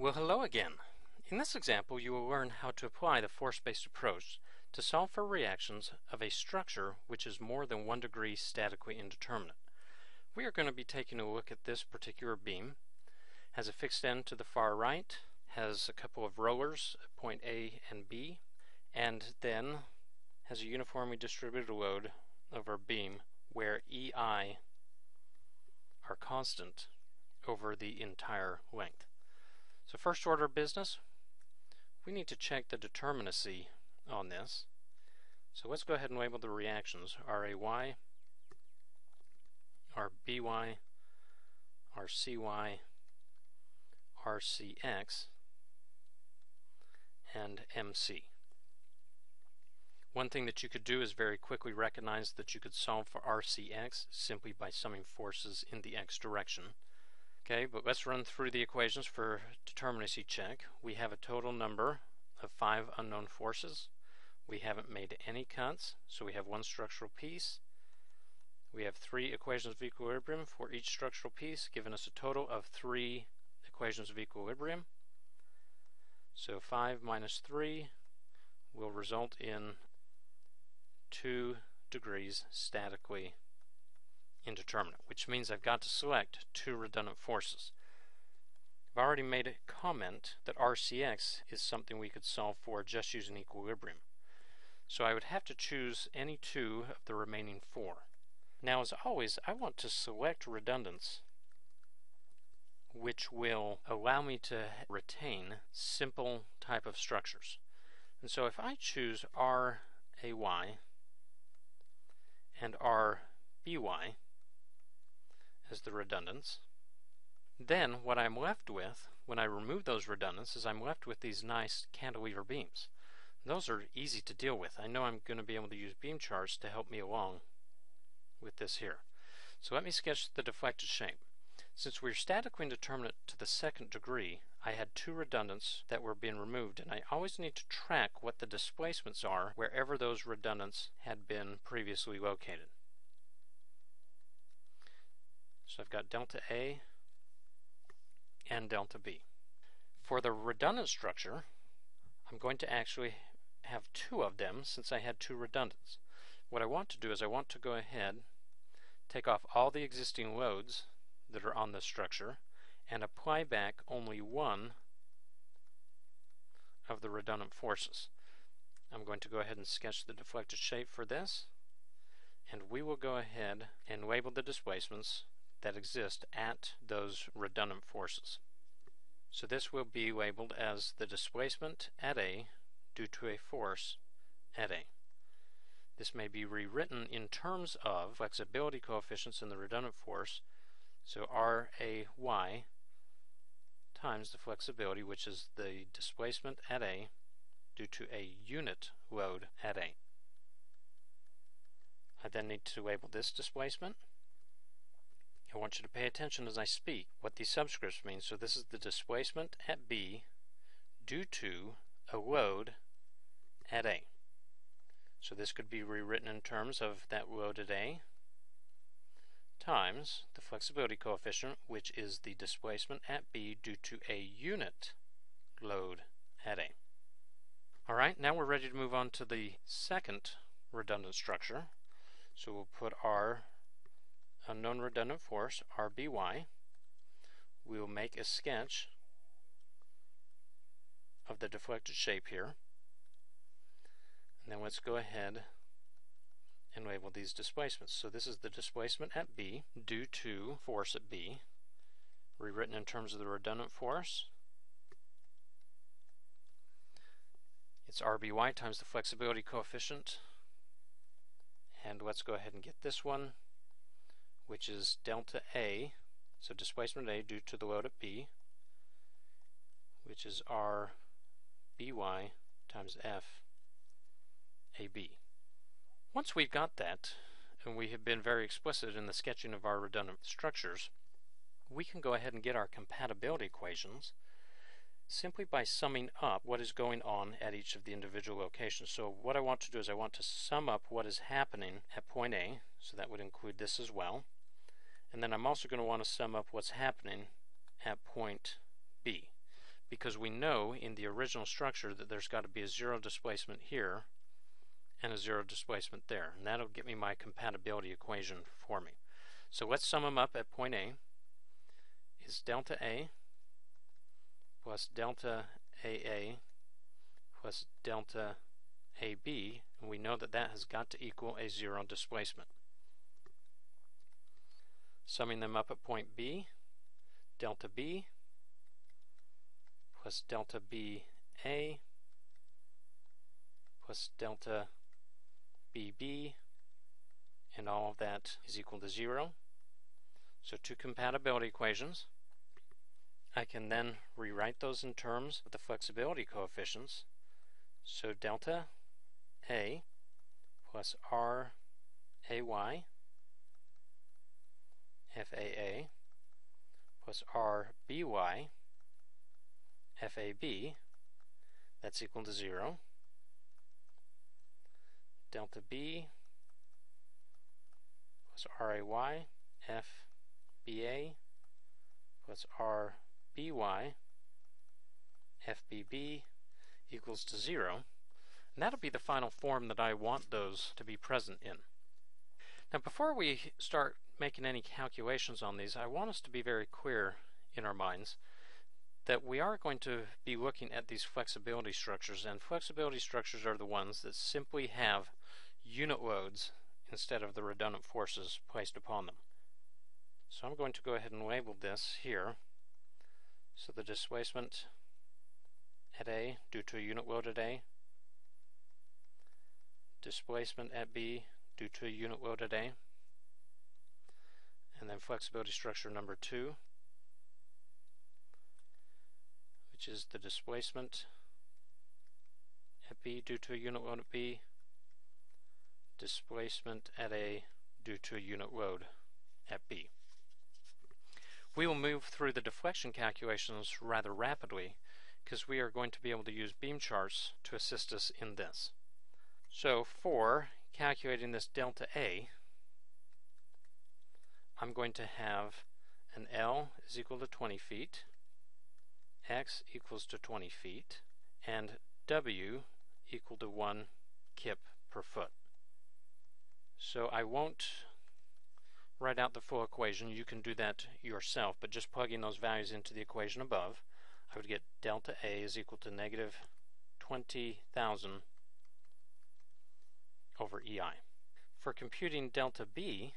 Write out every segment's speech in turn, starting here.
Well, hello again. In this example, you will learn how to apply the force-based approach to solve for reactions of a structure which is more than one degree statically indeterminate. We are going to be taking a look at this particular beam. Has a fixed end to the far right, has a couple of rollers at point A and B, and then has a uniformly distributed load over a beam where EI are constant over the entire length. So first order of business, we need to check the determinacy on this. So let's go ahead and label the reactions RAY, RBY, RCY, RCX, and MC. One thing that you could do is very quickly recognize that you could solve for RCX simply by summing forces in the x direction. Okay, but let's run through the equations for determinacy check. We have a total number of five unknown forces. We haven't made any cuts, so we have one structural piece. We have three equations of equilibrium for each structural piece, giving us a total of three equations of equilibrium. So 5 minus 3 will result in 2 degrees statically indeterminate, which means I've got to select two redundant forces. I've already made a comment that RCX is something we could solve for just using equilibrium. So I would have to choose any two of the remaining four. Now as always, I want to select redundants which will allow me to retain simple type of structures. And so if I choose RAY and RBY, as the redundants. Then what I'm left with, when I remove those redundants, is I'm left with these nice cantilever beams. Those are easy to deal with. I know I'm going to be able to use beam charts to help me along with this here. So let me sketch the deflected shape. Since we're statically indeterminate to the second degree, I had two redundants that were being removed, and I always need to track what the displacements are wherever those redundants had been previously located. So I've got delta A and delta B. For the redundant structure, I'm going to actually have two of them since I had two redundants. What I want to do is I want to go ahead, take off all the existing loads that are on the structure, and apply back only one of the redundant forces. I'm going to go ahead and sketch the deflected shape for this, and we will go ahead and label the displacements that exist at those redundant forces. So this will be labeled as the displacement at A due to a force at A. This may be rewritten in terms of flexibility coefficients in the redundant force, so RAY times the flexibility, which is the displacement at A due to a unit load at A. I then need to label this displacement I want you to pay attention as I speak what these subscripts mean. So this is the displacement at B due to a load at A. So this could be rewritten in terms of that load at A times the flexibility coefficient, which is the displacement at B due to a unit load at A. Alright, now we're ready to move on to the second redundant structure. So we'll put our unknown redundant force, RBY. We will make a sketch of the deflected shape here. And then let's go ahead and label these displacements. So this is the displacement at B due to force at B, rewritten in terms of the redundant force. It's RBY times the flexibility coefficient. And let's go ahead and get this one which is delta A, so displacement A due to the load at B, which is R by times F AB. Once we've got that, and we have been very explicit in the sketching of our redundant structures, we can go ahead and get our compatibility equations simply by summing up what is going on at each of the individual locations. So what I want to do is I want to sum up what is happening at point A, so that would include this as well. And then I'm also going to want to sum up what's happening at point B. because we know in the original structure that there's got to be a zero displacement here and a zero displacement there. And that'll get me my compatibility equation for me. So let's sum them up at point A is delta A plus delta AA plus delta AB, and we know that that has got to equal a zero displacement. Summing them up at point B, delta B plus delta BA plus delta BB, and all of that is equal to zero. So two compatibility equations. I can then rewrite those in terms of the flexibility coefficients. So delta A plus R AY FAA plus RBY FAB, that's equal to 0. Delta B plus RAY FBA plus RBY FBB equals to 0. And that'll be the final form that I want those to be present in. Now before we start making any calculations on these, I want us to be very clear in our minds that we are going to be looking at these flexibility structures, and flexibility structures are the ones that simply have unit loads instead of the redundant forces placed upon them. So I'm going to go ahead and label this here. So the displacement at A due to a unit load at A, displacement at B due to a unit load at A, and then flexibility structure number two, which is the displacement at B due to a unit load at B, displacement at A due to a unit load at B. We will move through the deflection calculations rather rapidly because we are going to be able to use beam charts to assist us in this. So for calculating this delta A, I'm going to have an L is equal to 20 feet, X equals to 20 feet, and W equal to 1 kip per foot. So I won't write out the full equation. You can do that yourself, but just plugging those values into the equation above, I would get delta A is equal to negative 20,000 over EI. For computing delta B,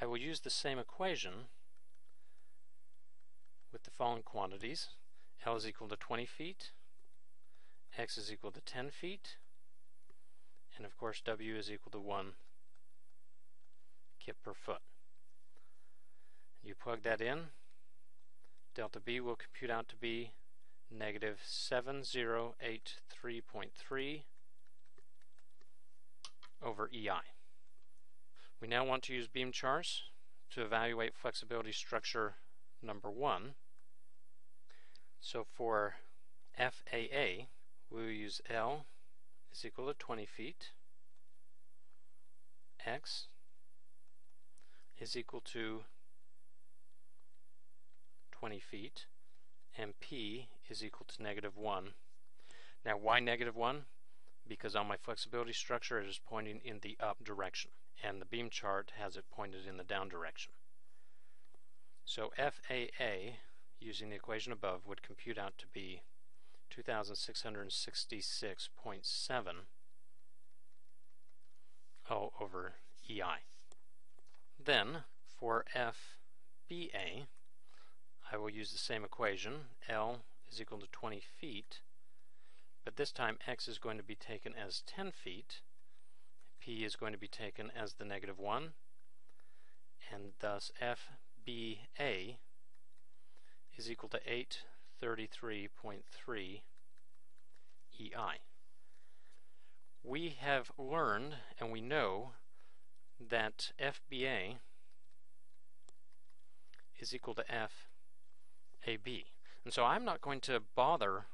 I will use the same equation with the following quantities. L is equal to 20 feet, X is equal to 10 feet, and of course W is equal to 1 kip per foot. You plug that in, delta B will compute out to be negative 7083.3 over EI. We now want to use beam charts to evaluate flexibility structure number one. So for FAA, we will use L is equal to 20 feet, X is equal to 20 feet, and P is equal to negative 1. Now why negative 1? Because on my flexibility structure it is pointing in the up direction and the beam chart has it pointed in the down direction. So FAA, using the equation above, would compute out to be 2666.7 O over EI. Then, for FBA, I will use the same equation. L is equal to 20 feet, but this time X is going to be taken as 10 feet, p is going to be taken as the negative 1, and thus FBA is equal to 833.3 EI. We have learned and we know that FBA is equal to FAB. And so I'm not going to bother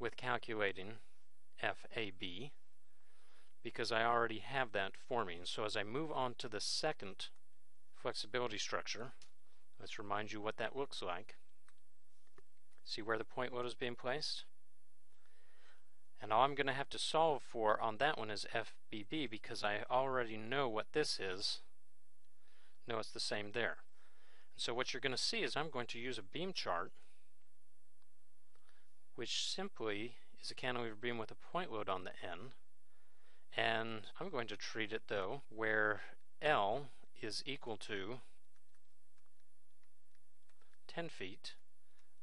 with calculating FAB because I already have that forming. So as I move on to the second flexibility structure, let's remind you what that looks like. See where the point load is being placed? And all I'm going to have to solve for on that one is FBB because I already know what this is. No, it's the same there. So what you're going to see is I'm going to use a beam chart which simply is a cantilever beam with a point load on the end. And I'm going to treat it though where L is equal to 10 feet,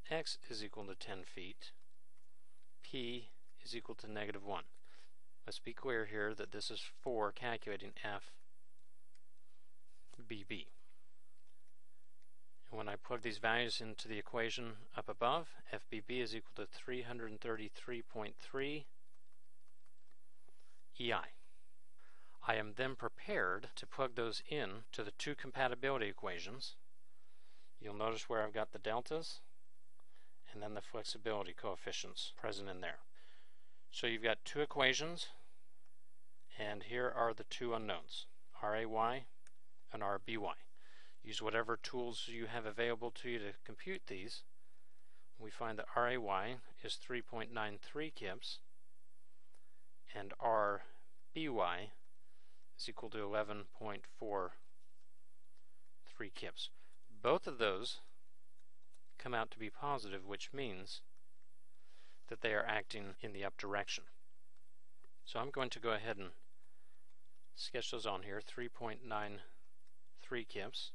X is equal to 10 feet, P is equal to negative 1. Let's be clear here that this is for calculating F BB. When I plug these values into the equation up above, FBB is equal to 333.3 EI. I am then prepared to plug those in to the two compatibility equations. You'll notice where I've got the deltas and then the flexibility coefficients present in there. So you've got two equations and here are the two unknowns, RAY and RBY. Use whatever tools you have available to you to compute these. We find that RAY is 3.93 kips and RBY is equal to 11.43 kips. Both of those come out to be positive, which means that they are acting in the up direction. So I'm going to go ahead and sketch those on here, 3.93 kips.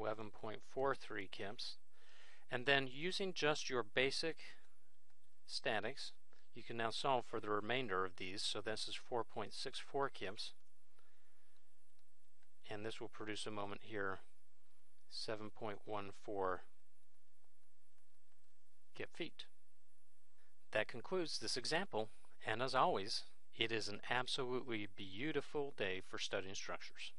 11.43 kips. And then using just your basic statics, you can now solve for the remainder of these. So this is 4.64 kips. And this will produce a moment here 7.14 kip feet. That concludes this example, and as always, it is an absolutely beautiful day for studying structures.